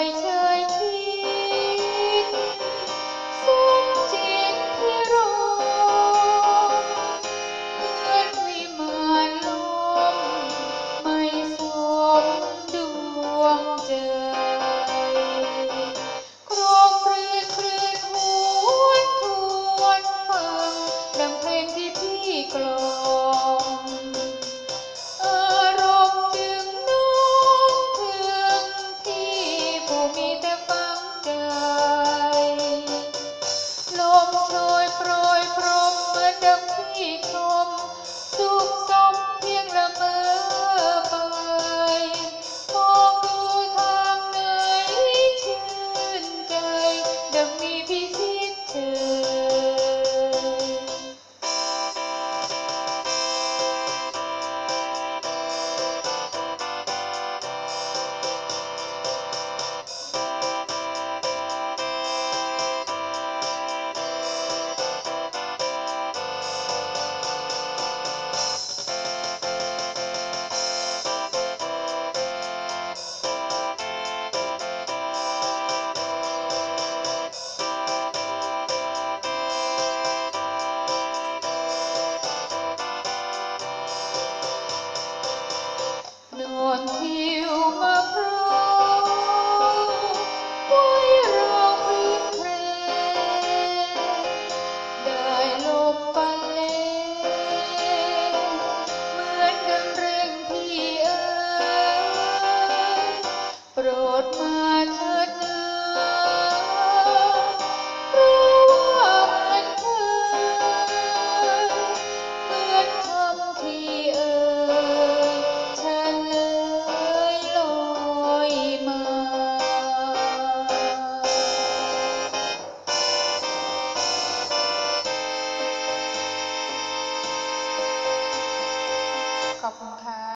Lord. thơm xương sống